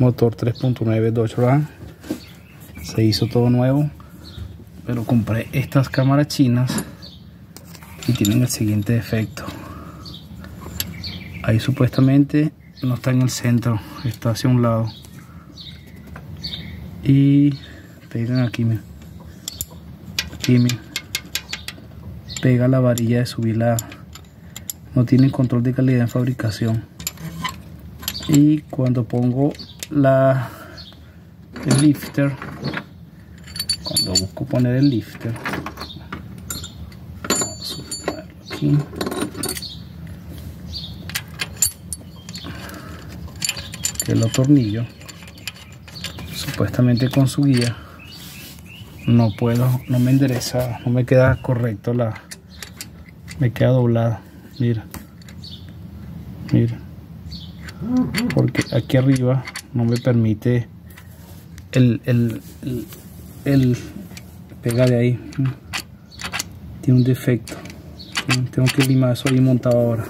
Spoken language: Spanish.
motor 3.9 Dodge Ram. Se hizo todo nuevo pero compré estas cámaras chinas y tienen el siguiente efecto ahí supuestamente no está en el centro está hacia un lado. Y pegan aquí aquí pega la varilla de subir la no tienen control de calidad en fabricación. Y cuando pongo la el lifter. Cuando busco poner el lifter vamos a aquí. Que lo tornillo supuestamente con su guía no puedo no me endereza no me queda correcto la me queda doblada. Mira mira. Porque aquí arriba no me permite el, el, el, pega de ahí tiene un defecto tengo que limar eso ahí montado ahora